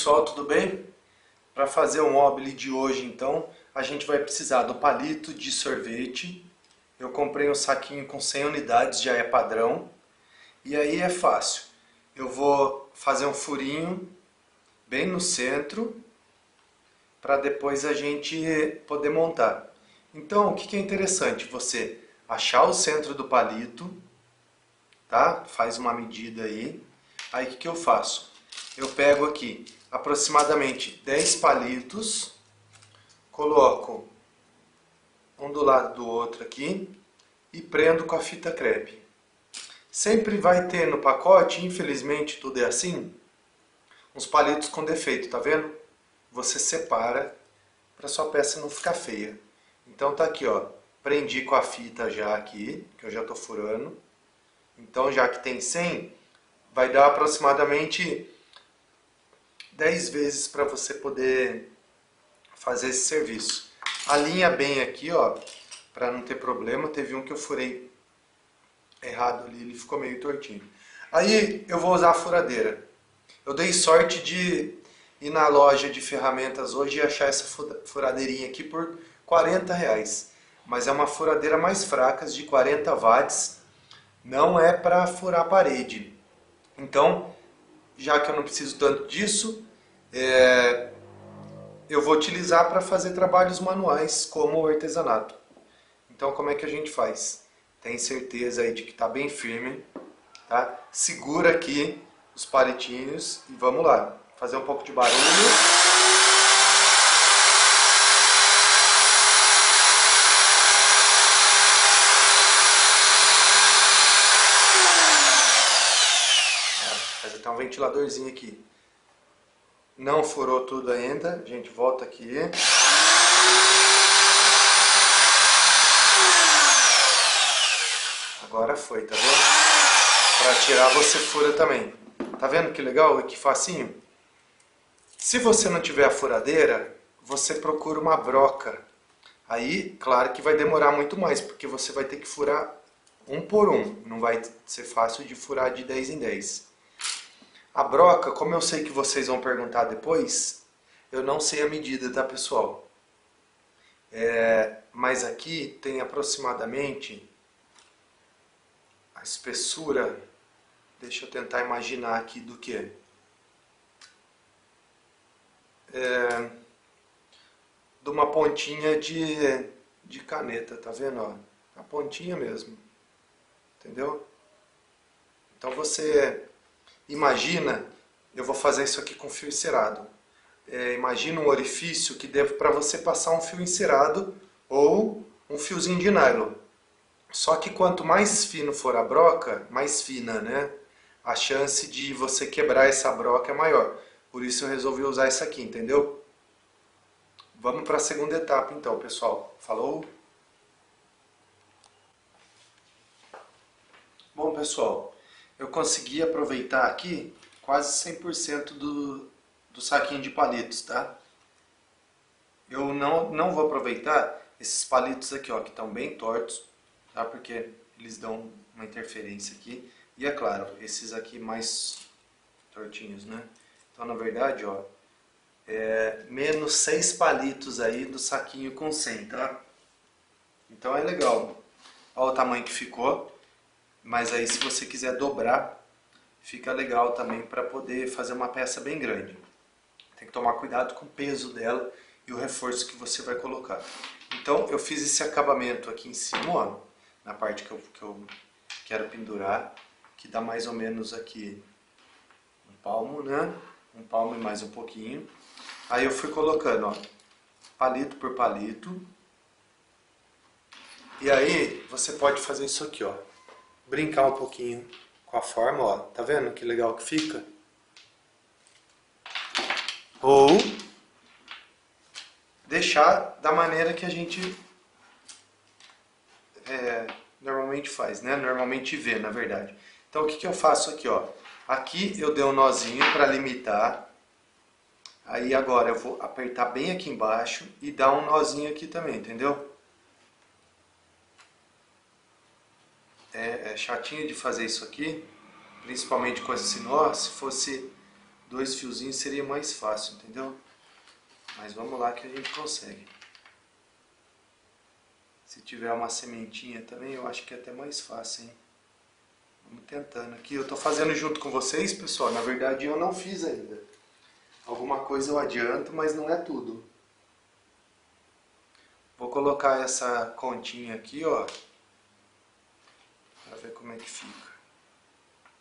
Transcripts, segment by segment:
pessoal, tudo bem? Para fazer o mobile de hoje então, a gente vai precisar do palito de sorvete. Eu comprei um saquinho com 100 unidades, já é padrão. E aí é fácil. Eu vou fazer um furinho bem no centro para depois a gente poder montar. Então, o que é interessante? Você achar o centro do palito, tá? Faz uma medida aí. Aí o que eu faço? Eu pego aqui aproximadamente 10 palitos, coloco um do lado do outro aqui e prendo com a fita crepe. Sempre vai ter no pacote, infelizmente tudo é assim, uns palitos com defeito, tá vendo? Você separa para sua peça não ficar feia. Então tá aqui, ó, prendi com a fita já aqui, que eu já tô furando. Então já que tem 100, vai dar aproximadamente 10 vezes para você poder fazer esse serviço. Alinha bem aqui, ó, para não ter problema. Teve um que eu furei errado ali, ele ficou meio tortinho. Aí eu vou usar a furadeira. Eu dei sorte de ir na loja de ferramentas hoje e achar essa furadeirinha aqui por 40 reais. Mas é uma furadeira mais fraca, de 40 watts. Não é para furar a parede. Então, já que eu não preciso tanto disso, é, eu vou utilizar para fazer trabalhos manuais como o artesanato. Então como é que a gente faz? Tem certeza aí de que está bem firme, tá? Segura aqui os palitinhos e vamos lá, fazer um pouco de barulho. Até um ventiladorzinho aqui. Não furou tudo ainda. A gente volta aqui. Agora foi, tá vendo? Para tirar você fura também. Tá vendo que legal e que facinho? Se você não tiver a furadeira, você procura uma broca. Aí, claro que vai demorar muito mais, porque você vai ter que furar um por um. Não vai ser fácil de furar de 10 em 10. A broca, como eu sei que vocês vão perguntar depois, eu não sei a medida, tá pessoal? É, mas aqui tem aproximadamente a espessura, deixa eu tentar imaginar aqui do que. É, de uma pontinha de, de caneta, tá vendo? Ó? A pontinha mesmo, entendeu? Então você Imagina, eu vou fazer isso aqui com fio encerado. É, imagina um orifício que deve para você passar um fio encerado ou um fiozinho de nylon. Só que quanto mais fino for a broca, mais fina, né? A chance de você quebrar essa broca é maior. Por isso eu resolvi usar essa aqui, entendeu? Vamos para a segunda etapa então, pessoal. Falou? Bom, pessoal, eu consegui aproveitar aqui quase 100% do, do saquinho de palitos, tá? Eu não, não vou aproveitar esses palitos aqui, ó, que estão bem tortos, tá? Porque eles dão uma interferência aqui. E é claro, esses aqui mais tortinhos, né? Então, na verdade, ó, é menos 6 palitos aí do saquinho com 100, tá? Então é legal. Olha o tamanho que ficou. Mas aí se você quiser dobrar, fica legal também para poder fazer uma peça bem grande. Tem que tomar cuidado com o peso dela e o reforço que você vai colocar. Então eu fiz esse acabamento aqui em cima, ó, na parte que eu, que eu quero pendurar, que dá mais ou menos aqui um palmo, né? Um palmo e mais um pouquinho. Aí eu fui colocando, ó, palito por palito. E aí você pode fazer isso aqui, ó brincar um pouquinho com a forma, ó. Tá vendo que legal que fica? Ou deixar da maneira que a gente é, normalmente faz, né? Normalmente vê, na verdade. Então o que, que eu faço aqui, ó? Aqui eu dei um nozinho para limitar. Aí agora eu vou apertar bem aqui embaixo e dar um nozinho aqui também, entendeu? É, é chatinho de fazer isso aqui, principalmente com esse nó, se fosse dois fiozinhos seria mais fácil, entendeu? Mas vamos lá que a gente consegue. Se tiver uma sementinha também, eu acho que é até mais fácil, hein? Vamos tentando aqui. Eu estou fazendo junto com vocês, pessoal. Na verdade, eu não fiz ainda. Alguma coisa eu adianto, mas não é tudo. Vou colocar essa continha aqui, ó. Para ver como é que fica.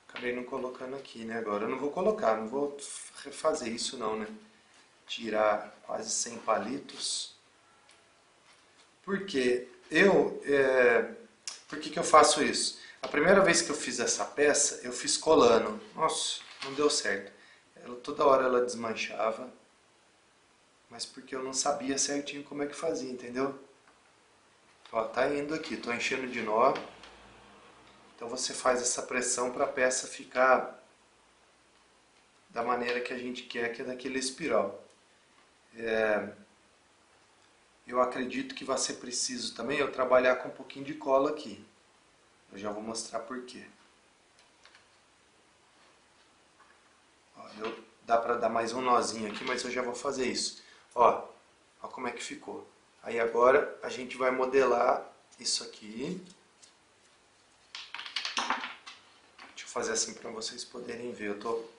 Acabei não colocando aqui, né? Agora eu não vou colocar, não vou refazer isso não, né? Tirar quase 100 palitos. Por quê? Eu, é... por que, que eu faço isso? A primeira vez que eu fiz essa peça, eu fiz colando. Nossa, não deu certo. Ela, toda hora ela desmanchava. Mas porque eu não sabia certinho como é que fazia, entendeu? Ó, tá indo aqui, tô enchendo de nó. Então você faz essa pressão para a peça ficar da maneira que a gente quer, que é daquele espiral. É, eu acredito que vai ser preciso também eu trabalhar com um pouquinho de cola aqui. Eu já vou mostrar por quê. Ó, eu, dá para dar mais um nozinho aqui, mas eu já vou fazer isso. Ó, ó como é que ficou. Aí agora a gente vai modelar isso aqui. Deixa eu fazer assim para vocês poderem ver. Eu estou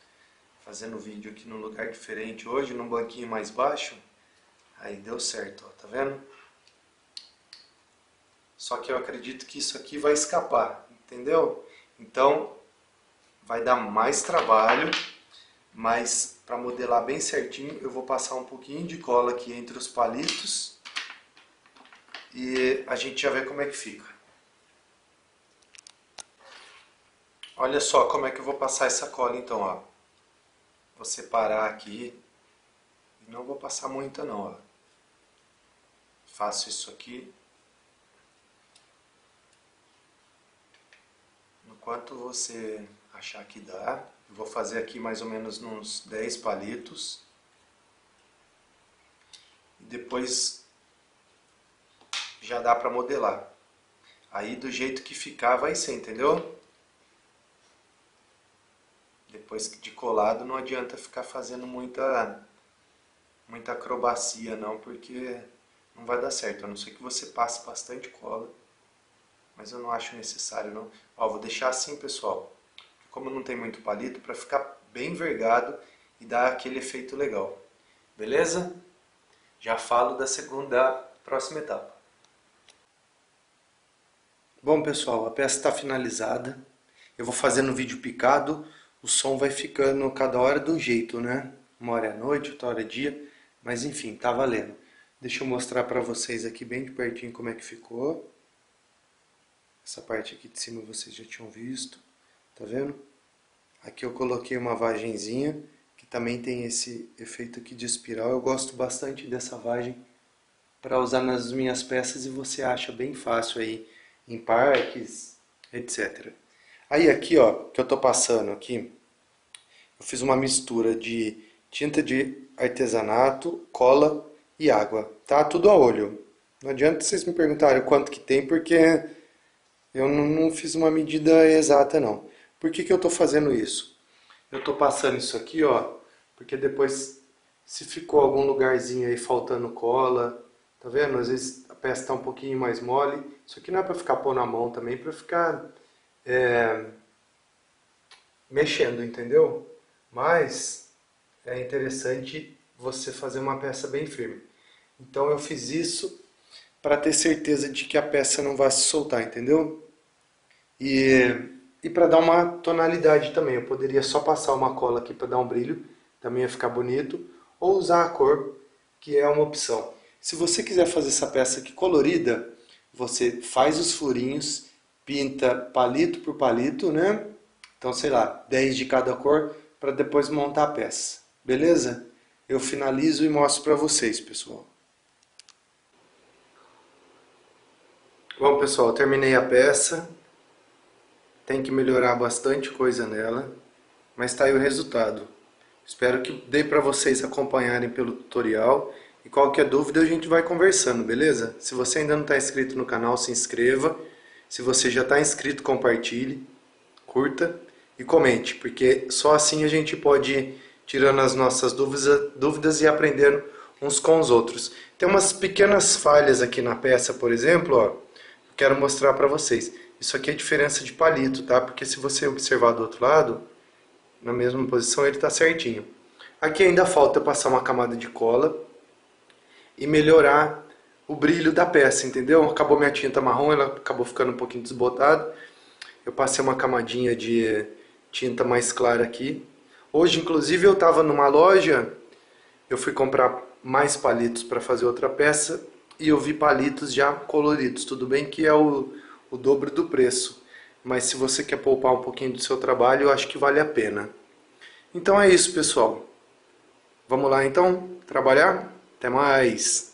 fazendo vídeo aqui num lugar diferente hoje, num banquinho mais baixo. Aí deu certo, ó, tá vendo? Só que eu acredito que isso aqui vai escapar, entendeu? Então vai dar mais trabalho, mas para modelar bem certinho eu vou passar um pouquinho de cola aqui entre os palitos e a gente já vê como é que fica. Olha só como é que eu vou passar essa cola então, ó. Vou separar aqui. E não vou passar muita não, ó. Faço isso aqui. Enquanto você achar que dá, eu vou fazer aqui mais ou menos uns 10 palitos. E depois já dá para modelar. Aí do jeito que ficar vai ser, entendeu? Depois de colado não adianta ficar fazendo muita muita acrobacia não, porque não vai dar certo, a não ser que você passe bastante cola. Mas eu não acho necessário não. Ó, vou deixar assim, pessoal. Como não tem muito palito, para ficar bem vergado e dar aquele efeito legal. Beleza? Já falo da segunda, próxima etapa. Bom pessoal, a peça está finalizada. Eu vou fazendo vídeo picado, o som vai ficando cada hora do jeito, né? Uma hora é noite, outra hora é dia, mas enfim, tá valendo. Deixa eu mostrar para vocês aqui bem de pertinho como é que ficou. Essa parte aqui de cima vocês já tinham visto, tá vendo? Aqui eu coloquei uma vagenzinha, que também tem esse efeito aqui de espiral. Eu gosto bastante dessa vagem para usar nas minhas peças e você acha bem fácil aí em parques, etc. Aí aqui, ó, que eu tô passando aqui, eu fiz uma mistura de tinta de artesanato, cola e água, tá? Tudo a olho. Não adianta vocês me perguntarem quanto que tem, porque eu não, não fiz uma medida exata, não. Por que que eu tô fazendo isso? Eu tô passando isso aqui, ó, porque depois, se ficou algum lugarzinho aí faltando cola, tá vendo? Às vezes peça está um pouquinho mais mole. Isso aqui não é para ficar pôr na mão também, para ficar é, mexendo, entendeu? Mas é interessante você fazer uma peça bem firme. Então eu fiz isso para ter certeza de que a peça não vai se soltar, entendeu? E, e para dar uma tonalidade também. Eu poderia só passar uma cola aqui para dar um brilho, também ia ficar bonito, ou usar a cor, que é uma opção. Se você quiser fazer essa peça aqui colorida, você faz os furinhos, pinta palito por palito, né? Então, sei lá, 10 de cada cor para depois montar a peça. Beleza? Eu finalizo e mostro para vocês, pessoal. Bom, pessoal, terminei a peça. Tem que melhorar bastante coisa nela, mas está aí o resultado. Espero que dê para vocês acompanharem pelo tutorial e qualquer dúvida a gente vai conversando, beleza? Se você ainda não está inscrito no canal, se inscreva. Se você já está inscrito, compartilhe, curta e comente, porque só assim a gente pode tirando as nossas dúvidas, dúvidas e aprendendo uns com os outros. Tem umas pequenas falhas aqui na peça, por exemplo, ó, quero mostrar para vocês. Isso aqui é diferença de palito, tá? Porque se você observar do outro lado, na mesma posição, ele está certinho. Aqui ainda falta passar uma camada de cola e melhorar o brilho da peça, entendeu? Acabou minha tinta marrom, ela acabou ficando um pouquinho desbotada. Eu passei uma camadinha de tinta mais clara aqui. Hoje, inclusive, eu estava numa loja, eu fui comprar mais palitos para fazer outra peça e eu vi palitos já coloridos. Tudo bem que é o, o dobro do preço, mas se você quer poupar um pouquinho do seu trabalho, eu acho que vale a pena. Então é isso, pessoal. Vamos lá então trabalhar? Até mais!